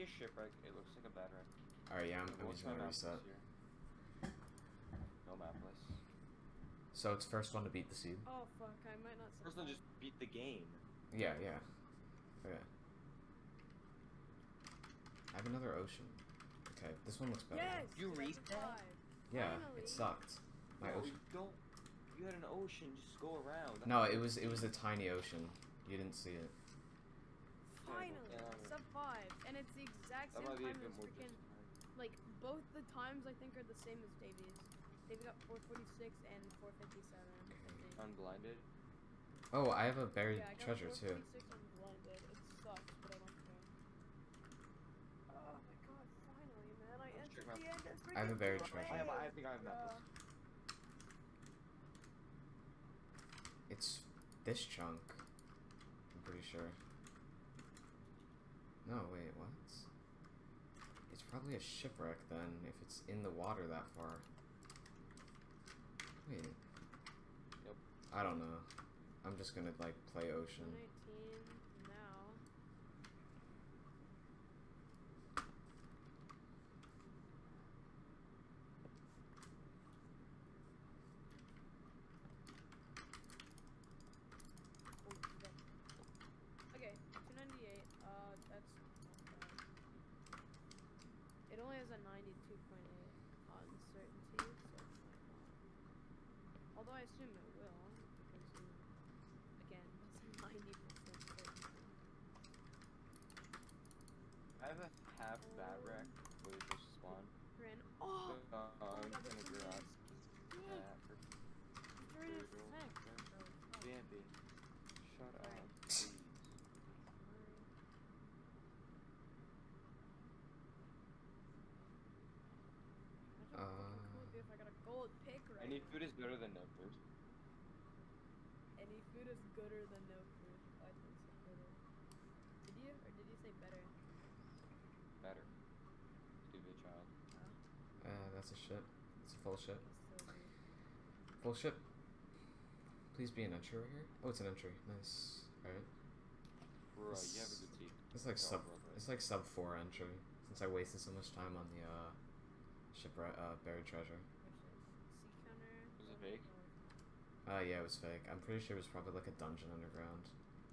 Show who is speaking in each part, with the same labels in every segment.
Speaker 1: see a shipwreck, it looks like a bad wreck.
Speaker 2: Alright, yeah, I'm, I'm
Speaker 1: What's
Speaker 2: using
Speaker 1: my
Speaker 2: my reset.
Speaker 1: No map list.
Speaker 2: So it's first one to beat the seed?
Speaker 3: Oh fuck, I might not.
Speaker 1: First one just beat the game.
Speaker 2: Yeah, yeah. Okay. I have another ocean. Okay, this one looks better.
Speaker 3: Yes.
Speaker 1: You
Speaker 3: dude, I
Speaker 1: read
Speaker 3: did
Speaker 1: that?
Speaker 3: five.
Speaker 2: Yeah,
Speaker 3: Finally.
Speaker 2: it sucked. My
Speaker 1: no,
Speaker 2: ocean.
Speaker 1: don't. You had an ocean, just go around. That's
Speaker 2: No, it was it was a tiny ocean. You didn't see it.
Speaker 3: Finally,
Speaker 1: Yeah.
Speaker 3: sub five, and it's the exact same
Speaker 1: might be a
Speaker 3: time as
Speaker 1: more
Speaker 3: freaking. Like both the times I think are the same as Davies. Davey got 446 and 457. I think.
Speaker 1: Unblinded.
Speaker 2: Oh, I have a buried
Speaker 3: yeah, I got
Speaker 2: treasure too.
Speaker 3: 446 on blinded. It sucks, but I don't. Oh my god! Finally, man! I entered the end. of
Speaker 2: I have a
Speaker 3: freaking
Speaker 2: buried treasure.
Speaker 1: I, have, I
Speaker 3: raid,
Speaker 1: think I have map
Speaker 3: bruh.
Speaker 2: It's this chunk. I'm pretty sure. No, wait, what? It's probably a shipwreck then, if it's in the water that far. Wait.
Speaker 1: Yep.
Speaker 2: I don't know. I'm just gonna like play ocean.
Speaker 3: 119 now. Oh, shit. Okay, 298. Uh, that's not bad. It only has a 92.8 uncertainty, so it might not. Although I assume it will, because you, again, it's 90% certainty.
Speaker 1: I have a half bad wreck where you just spawn.
Speaker 3: Oh!
Speaker 1: Uh, uh,
Speaker 3: Oh
Speaker 1: I'm
Speaker 3: god,
Speaker 1: gonna
Speaker 3: that's
Speaker 1: go
Speaker 3: so
Speaker 1: out.
Speaker 3: nice.
Speaker 1: Yeah,
Speaker 3: Yeah,
Speaker 1: for
Speaker 3: there it is.
Speaker 1: There you go.
Speaker 3: Thanks.
Speaker 1: Okay.
Speaker 3: Oh.
Speaker 1: Bambi. Shut up,
Speaker 3: Alright.
Speaker 1: please.
Speaker 3: Imagine how fucking cool it'd be if I got a gold pick right
Speaker 1: Any
Speaker 3: now.
Speaker 1: food is better than no food.
Speaker 3: Is gooder than no food. I think so. Gooder. Did you? Or did you say better?
Speaker 1: Better. Stupid child.
Speaker 3: Oh,
Speaker 2: Uh, that's a ship. It's a full ship.
Speaker 3: so.
Speaker 2: Full ship. Please be an entry right here. Oh, it's an entry. Nice. Alright.
Speaker 1: Bro,
Speaker 2: This-
Speaker 1: you have a good seat.
Speaker 2: It's like
Speaker 1: Oh,
Speaker 2: sub.
Speaker 1: bro, bro.
Speaker 2: It's like sub four entry. Since I wasted so much time on the uh, shipwreck, uh, buried treasure.
Speaker 3: Which is sea counter.
Speaker 1: Was it
Speaker 3: or-
Speaker 1: fake?
Speaker 3: Or-
Speaker 2: Uh, yeah, it was fake. I'm pretty sure it was probably like a dungeon underground.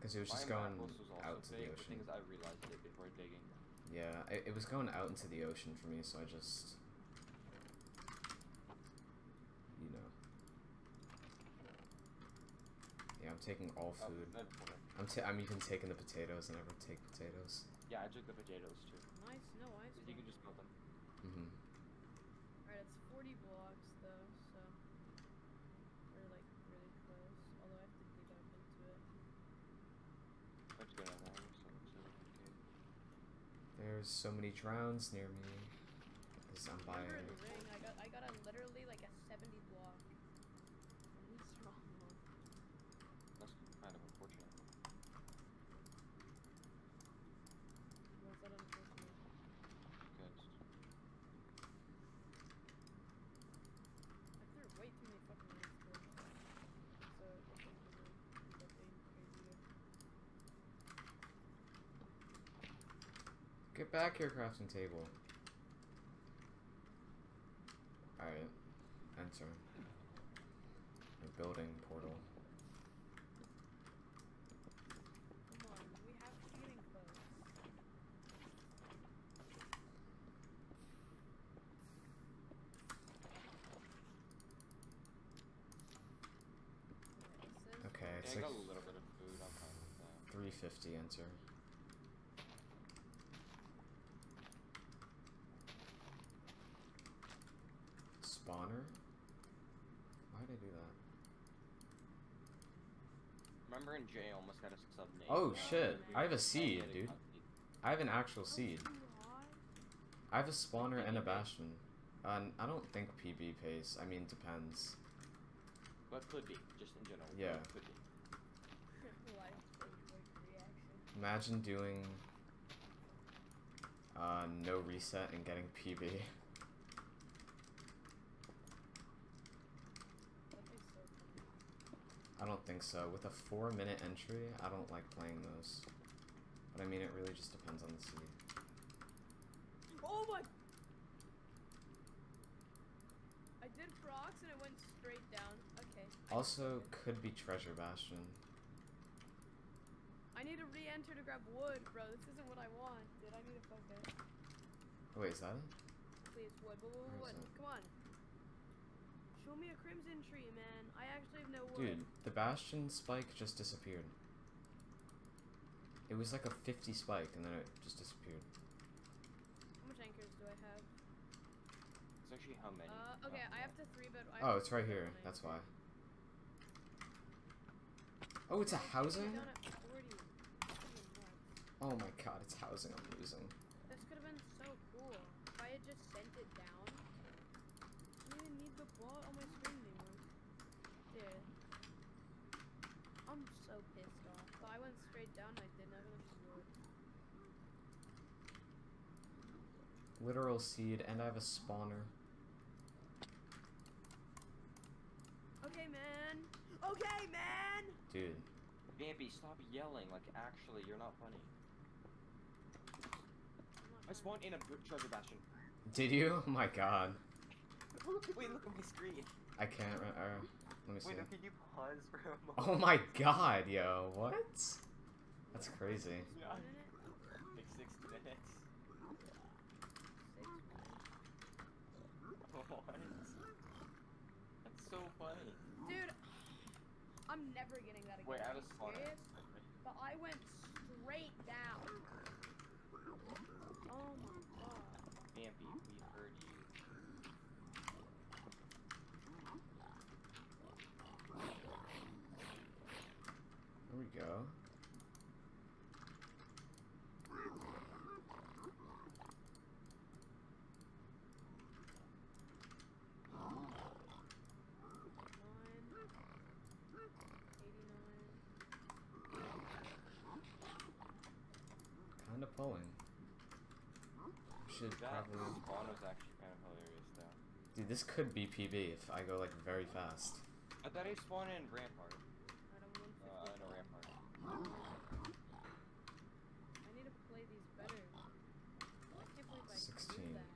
Speaker 2: Because it was just
Speaker 1: My
Speaker 2: going
Speaker 1: was also
Speaker 2: out to
Speaker 1: fake,
Speaker 2: the
Speaker 1: thing
Speaker 2: ocean.
Speaker 1: is I realized it before digging.
Speaker 2: Yeah, it, it was going out into the ocean for me, so I just. You know. Yeah, I'm taking all
Speaker 1: Oh,
Speaker 2: food.
Speaker 1: that's okay.
Speaker 2: I'm, ta- I'm even taking the potatoes. I never take potatoes.
Speaker 1: Yeah, I took the potatoes too.
Speaker 3: Nice, no ice.
Speaker 1: You can just melt them.
Speaker 2: Mm-hmm.
Speaker 3: Alright, it's 40 blocks though, so we're like really close. Although I have to dig up into it.
Speaker 1: Let's go down there. So, so, okay.
Speaker 2: There's so many drowns near me. Because I'm by.
Speaker 3: Remember in the ring, I got I got a literally like a 70 block. Really strong one.
Speaker 1: That's kind of unfortunate.
Speaker 3: Was that unfortunate?
Speaker 1: Because
Speaker 3: I threw way too many fucking rings to it. So it doesn't really end up being crazy.
Speaker 2: Get back here, crafting table. Alright. Enter. A building portal.
Speaker 3: Come on, we have shooting clothes.
Speaker 2: Okay,
Speaker 1: yeah,
Speaker 2: it's
Speaker 1: I
Speaker 2: like
Speaker 1: got a little bit of food. I'm fine with that.
Speaker 2: 350 enter. Spawner? Why'd I do that?
Speaker 1: Remember in J almost got a sub name.
Speaker 2: Oh, shit. I have a seed, dude. I have an actual seed. I have a spawner and a bastion. Uh, I don't think PB pays. I mean, depends.
Speaker 1: But could be, just in general.
Speaker 2: Yeah.
Speaker 1: Could be.
Speaker 3: Life fake like reaction.
Speaker 2: Imagine doing uh, no reset and getting PB. I don't think so. With a four minute entry, I don't like playing those. But I mean, it really just depends on the seed.
Speaker 3: Oh my! I did frogs and it went straight down. Okay.
Speaker 2: Also, could be treasure bastion.
Speaker 3: I need to re-enter to grab wood, bro. This isn't what I want, Did I need to focus.
Speaker 2: Wait, is that it?
Speaker 3: Please, wood, wood, wood, wood. Come on. Show me a crimson tree, man. I actually have no wood.
Speaker 2: Dude, the Bastion spike just disappeared. It was like a 50 spike and then it just disappeared.
Speaker 3: How much anchors do I have?
Speaker 1: It's actually how many?
Speaker 3: Uh, okay, I have to three bed. I
Speaker 2: Oh, it's right here.
Speaker 3: one
Speaker 2: That's why. Oh, it's a housing?
Speaker 3: down at 40. Fucking nuts.
Speaker 2: Oh my god, it's housing. I'm losing.
Speaker 3: This could have been so cool. If I had just sent it down. I don't even need the ball on my screen anymore. Dude. I'm so pissed off. So I went straight down and I didn't have enough wood.
Speaker 2: Literal seed, and I have a spawner.
Speaker 3: Okay, man. Okay, man.
Speaker 2: Dude,
Speaker 1: Vampy, stop yelling. Like, actually, you're not funny.
Speaker 3: I'm not
Speaker 1: I spawned in a treasure bastion.
Speaker 2: did you? Oh my god.
Speaker 1: Look, wait, look at my screen.
Speaker 2: I can't. Re- uh, let me see.
Speaker 1: Wait, no, can you pause for a moment?
Speaker 2: Oh my god, yo. What? That's crazy.
Speaker 1: Yeah. Like
Speaker 3: Six minutes.
Speaker 1: What? That's so funny.
Speaker 3: Dude, I'm never getting that again.
Speaker 1: Wait, I
Speaker 3: Are
Speaker 1: have a
Speaker 3: you
Speaker 1: spawner.
Speaker 3: serious? But I went straight down. Oh my god.
Speaker 1: Vampy, we heard you.
Speaker 2: There we go.
Speaker 3: Nine. Eighty-nine.
Speaker 2: Kinda. Should
Speaker 1: That
Speaker 2: probably.
Speaker 1: spawn was actually kind of hilarious, though.
Speaker 2: Dude, this could be PB if I go like very fast.
Speaker 1: I thought I spawned in Rampart.
Speaker 3: I'm one
Speaker 1: Uh,
Speaker 3: fifty.
Speaker 1: no, Rampart.
Speaker 3: I need to play these better. I can't believe I
Speaker 2: 16.
Speaker 3: threw that.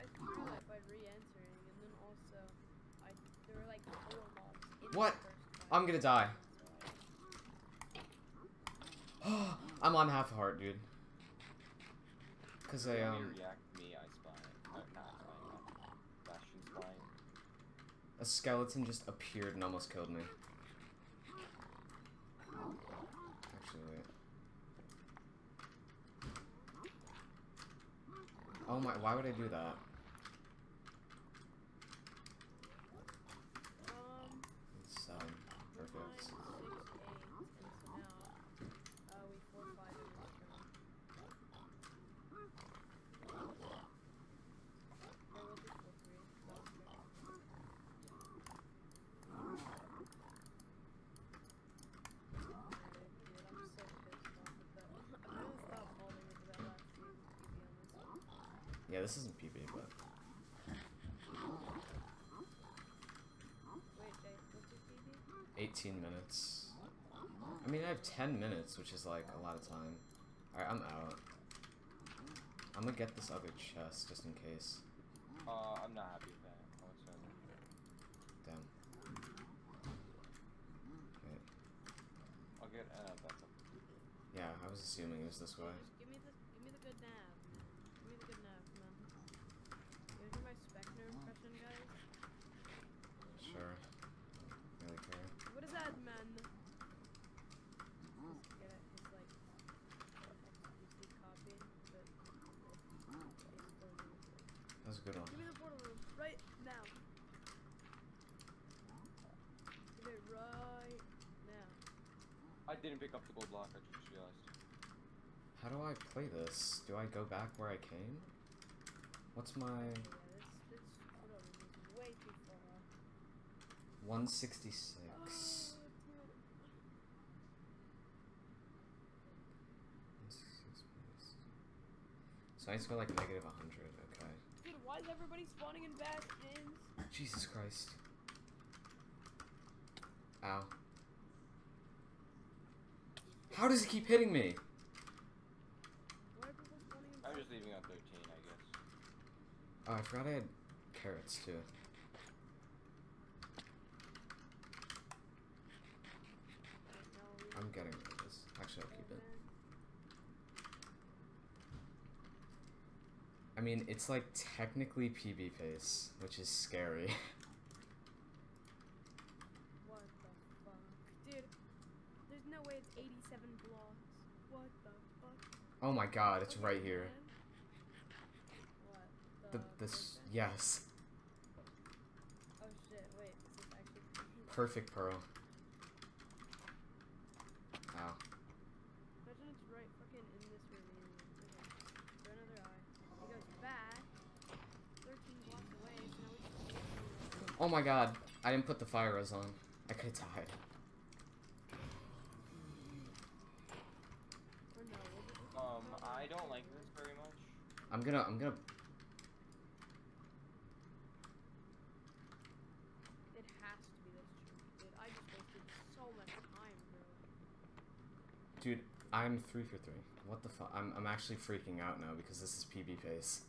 Speaker 3: I threw that by re-entering, and then also I there were like four mobs in
Speaker 2: What?
Speaker 3: the first fight.
Speaker 2: I'm gonna die. I'm on half a heart, dude. Cause I um
Speaker 1: react me, I spy. Not spy, Bastion spy.
Speaker 2: a skeleton just appeared and almost killed me. Actually, wait. Oh my! Why would I do that?
Speaker 3: Um,
Speaker 2: It's um
Speaker 3: we're nine,
Speaker 2: perfect.
Speaker 3: six, eight, and so now uh, we four five in this round. Or we'll do four three. That's fair. Dude, I'm so pissed off with that. I'm gonna stop holding into that last season PB on this one.
Speaker 2: Yeah, this isn't PB, but
Speaker 3: Wait, Jay, what's your PB?
Speaker 2: 18 minutes. I mean, I have 10 minutes, which is like a lot of time. Alright, I'm out. I'm gonna get this other chest just in case.
Speaker 1: Uh, I'm not happy with that whatsoever.
Speaker 2: Damn. Wait.
Speaker 1: I'll get uh, backup.
Speaker 2: Yeah, I was assuming it was this way.
Speaker 3: Give me the give me the good nav, man. Give me the good nav, man. You wanna hear my Spectre impression, guys?
Speaker 2: Sure. Don't really care.
Speaker 3: What is that, man? Just get it. It's like XQC copy, but it's still really good.
Speaker 2: That was a good one.
Speaker 3: Give me the portal room right now. Give it right now.
Speaker 1: I didn't pick up the gold block, I just realized.
Speaker 2: How do I play this? Do I go back where I came? What's my
Speaker 3: Yeah, this this portal room way too far.
Speaker 2: 166?
Speaker 3: Uh, oh.
Speaker 2: So I need to go like negative 100, okay.
Speaker 3: Why is everybody spawning in bastions?
Speaker 2: Jesus Christ. Ow. How does it keep hitting me?
Speaker 1: I'm just leaving on 13, I guess.
Speaker 2: Oh, I forgot I had carrots too. I'm getting rid of this. Actually, I'll keep it. I mean, it's like technically PB pace, which is scary.
Speaker 3: What the fuck? Dude, there's no way it's 87 blocks. What the fuck?
Speaker 2: oh my god, it's
Speaker 3: Okay,
Speaker 2: right here. The
Speaker 3: the
Speaker 2: this yes,
Speaker 3: Oh shit, wait, this is actually
Speaker 2: perfect pearl. Ow.
Speaker 3: Imagine it's right fucking in this ravine. Okay. Throw another eye. He goes back. 13 blocks away, so now we can see
Speaker 2: Oh my god, I didn't put the fire res on. I could have died.
Speaker 3: Or no, we'll just
Speaker 1: Um, I don't like this very much.
Speaker 2: I'm gonna, I'm gonna.
Speaker 3: It has to be this tree, dude. I just wasted so much time, bro.
Speaker 2: Dude, I'm three for three. What the fuck? I'm, I'm actually freaking out now because this is PB pace.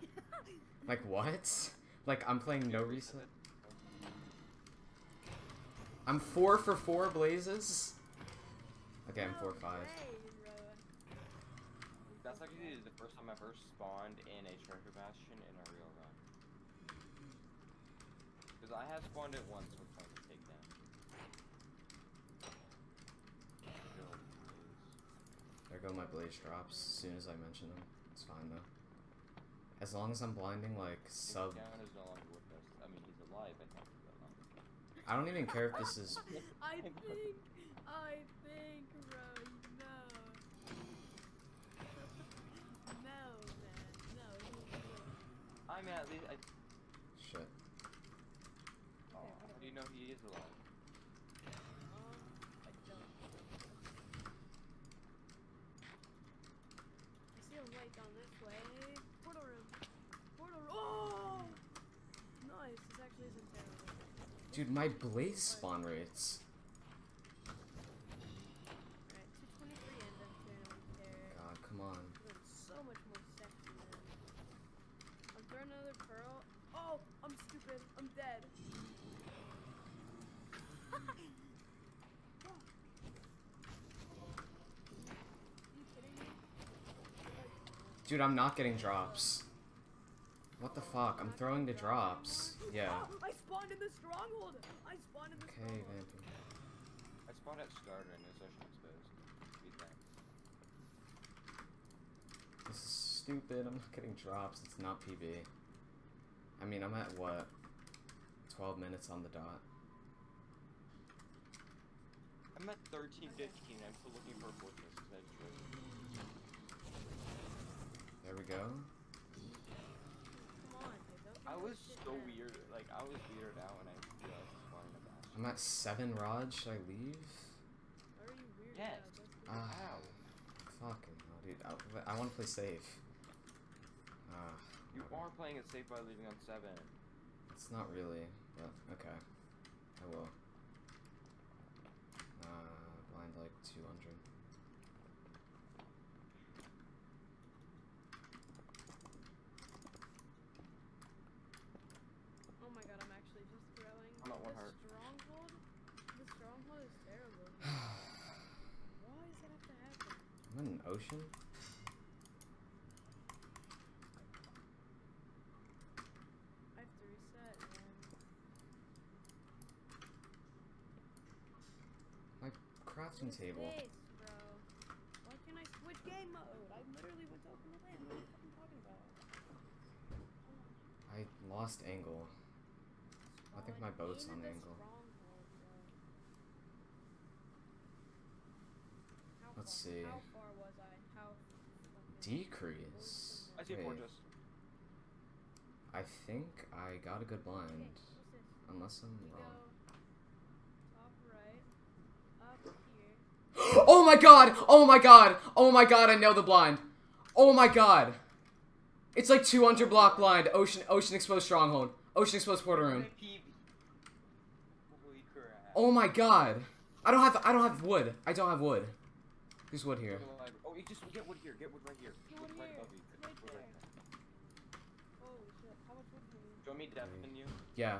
Speaker 2: Like what? Like I'm playing no reset. I'm four for four blazes. Okay, I'm four
Speaker 3: No
Speaker 2: five.
Speaker 1: That's actually the first time I've ever spawned in a treasure bastion in a real run. Because I have spawned it once with like a takedown. Build.
Speaker 2: There go my blaze drops as soon as I mention them. It's fine though. As long as I'm blinding like sub.
Speaker 1: Takedown is no longer with us. I mean, he's alive, but not for that long.
Speaker 2: I don't even care if this is.
Speaker 3: I think, I think, bro, no. no, man, no.
Speaker 1: I mean, at least I.
Speaker 2: Shit.
Speaker 1: Oh, how do you know he is alive?
Speaker 3: Um, I don't. I see a light down this way. Portal room. Portal room. Oh! Nice. This actually isn't terrible.
Speaker 2: Dude, my blaze spawn rates.
Speaker 3: Alright, 223 and then there.
Speaker 2: God, come on.
Speaker 3: So much more sexy, man. I'm throwing another pearl. Oh, I'm stupid. I'm dead.
Speaker 2: Dude, I'm not getting drops. What the fuck? I'm throwing the drops. Yeah.
Speaker 3: Oh, I spawned in the stronghold. I spawned in the
Speaker 2: Okay,
Speaker 3: stronghold.
Speaker 2: Vampy.
Speaker 1: I spawned at starter and it's actually exposed. Be thanked.
Speaker 2: This is stupid. I'm not getting drops. It's not PB. I mean, I'm at what? 12 minutes on the dot.
Speaker 1: I'm at 13, 15. I'm still looking for a fortress. Is that true?
Speaker 2: There we go.
Speaker 3: Come on, dude. Don't
Speaker 1: I was so weird. Like, I was weirded out when I realized I spawned in a bastion.
Speaker 2: I'm at 7 rod. Should I leave?
Speaker 3: Why are you weird?
Speaker 1: Yes.
Speaker 3: now?
Speaker 2: Ah,
Speaker 1: Ow.
Speaker 2: fucking hell, dude. I, I want to play safe. Ah,
Speaker 1: You are playing it safe by leaving on 7.
Speaker 2: it's not really, but okay. I will. Uh, blind like 200.
Speaker 3: Oh my god, I'm actually just throwing.
Speaker 1: I'm at one
Speaker 3: the
Speaker 1: heart.
Speaker 3: stronghold. The stronghold is terrible. Why does that have to
Speaker 2: in an ocean?
Speaker 3: I have to reset, man.
Speaker 2: My crafting table.
Speaker 3: This, bro? Why can't I switch game mode? I literally went to open the land. What are you fucking talking about?
Speaker 2: I lost angle. I think my boat's on angle. Let's see.
Speaker 3: How far was I? How fucking
Speaker 2: Decrease.
Speaker 1: I see a
Speaker 2: Wait,
Speaker 1: fortress.
Speaker 2: I think I got a good blind.
Speaker 3: what's?
Speaker 2: Unless I'm
Speaker 3: We
Speaker 2: wrong.
Speaker 3: top right, up here.
Speaker 2: oh my god! Oh my god! Oh my god, I know the blind. Oh my god. It's like 200 block blind. Ocean ocean exposed stronghold. Ocean exposed portal room.
Speaker 1: PB. Holy crap.
Speaker 2: Oh my god. I don't have I don't have wood. I don't have wood. There's wood here.
Speaker 1: Go to the library. Oh, you just get wood. Get wood here.
Speaker 3: Get wood
Speaker 1: right
Speaker 3: here.
Speaker 1: above you.
Speaker 3: It's
Speaker 1: Get
Speaker 3: right
Speaker 1: wood
Speaker 3: there.
Speaker 1: there.
Speaker 3: Holy shit, how much wood do you need?
Speaker 1: Do you me you?
Speaker 2: Yeah.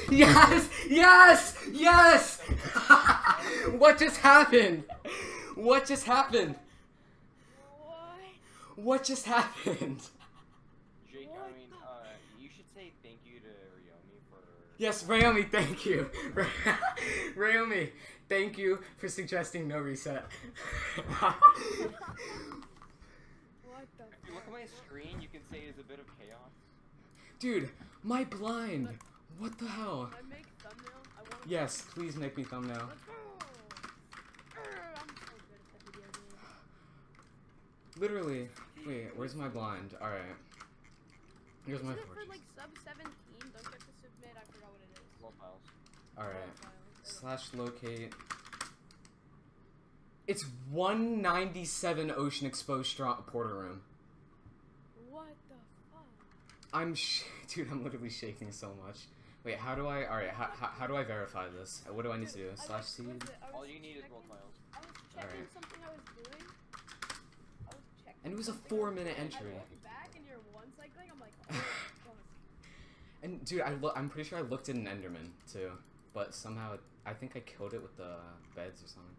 Speaker 2: Yes! Yes! Yes! what just happened? What just happened?
Speaker 3: What?
Speaker 2: What just happened?
Speaker 1: Jake,
Speaker 3: What
Speaker 1: I mean, uh, you should say thank you to Reomi for.
Speaker 2: Yes, Reomi, thank you. Reomi, thank you for suggesting no reset.
Speaker 3: What
Speaker 1: If you look at my screen, you can say it's a bit of chaos.
Speaker 2: Dude, my blind. What the hell?
Speaker 3: Can I make thumbnail? I want
Speaker 2: Yes, please make me thumbnail.
Speaker 3: Let's go! Err, I'm so good at that video game.
Speaker 2: Literally. Wait, where's my blind? Alright. Here's my
Speaker 3: Isn't it for
Speaker 2: fortress.
Speaker 3: like sub 17? Don't you have to submit? I forgot what it is.
Speaker 1: Low files.
Speaker 2: Alright. Slash locate. It's 197 ocean exposed strong portal room.
Speaker 3: What the fuck?
Speaker 2: I'm sh- dude, I'm literally shaking so much. Wait, how do I? All right, how, how, how do I verify this? What do I need to do? Slash
Speaker 3: was-
Speaker 2: seed.
Speaker 3: was it- I
Speaker 1: All you need is
Speaker 3: checking-
Speaker 1: gold files.
Speaker 3: I was checking
Speaker 2: Alright.
Speaker 3: something I was doing. I was checking.
Speaker 2: And it was a four-minute entry.
Speaker 3: I looked back and you're one cycling. I'm like, oh.
Speaker 2: And dude, I lo- I'm pretty sure I looked at an Enderman too, but somehow it, I think I killed it with the beds or something.